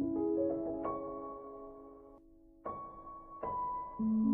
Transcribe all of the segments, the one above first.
thank you.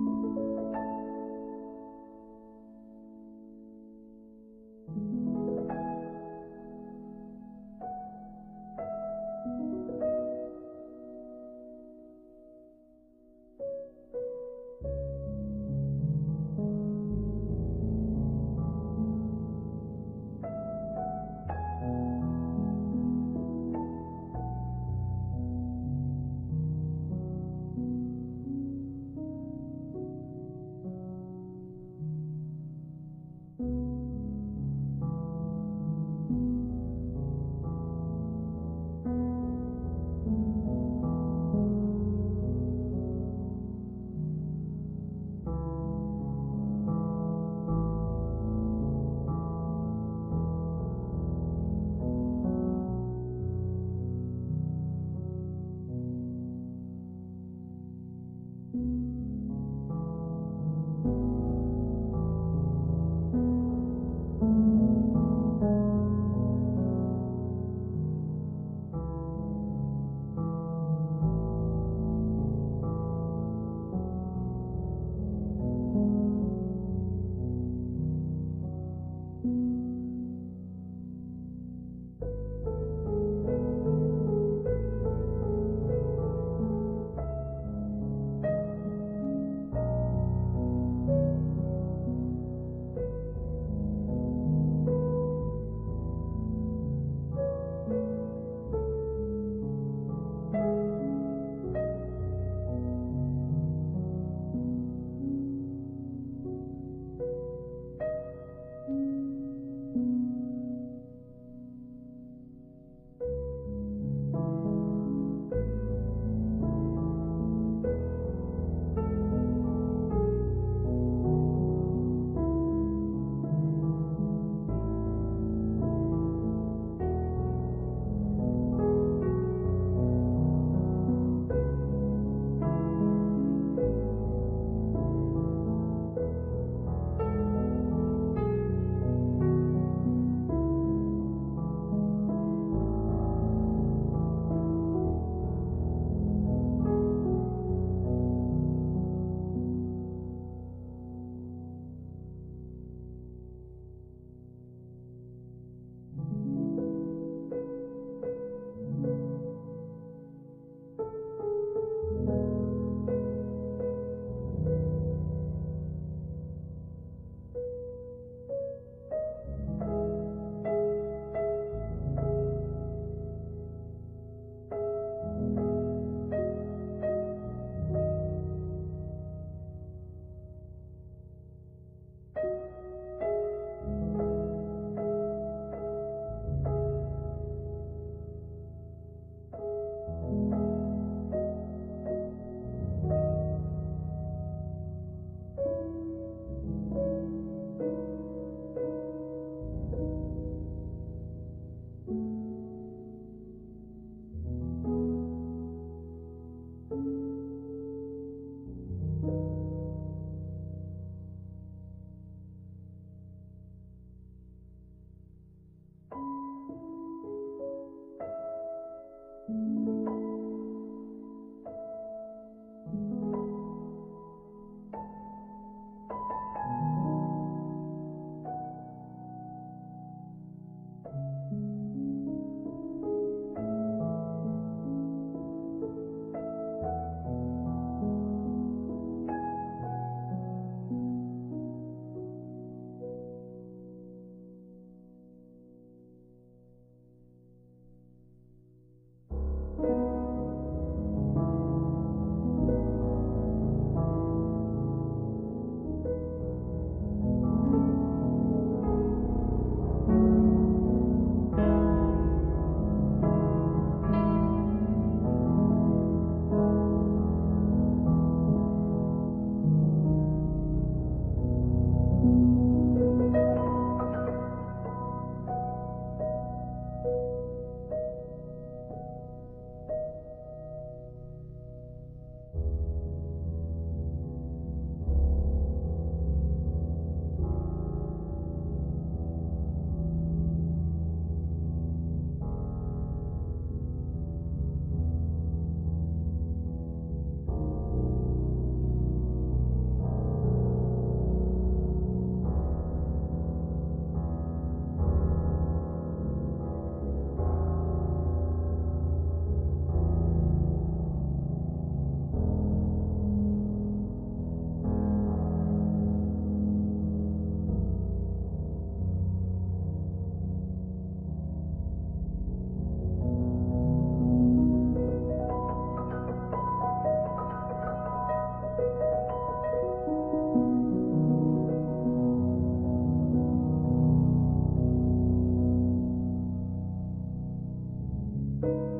You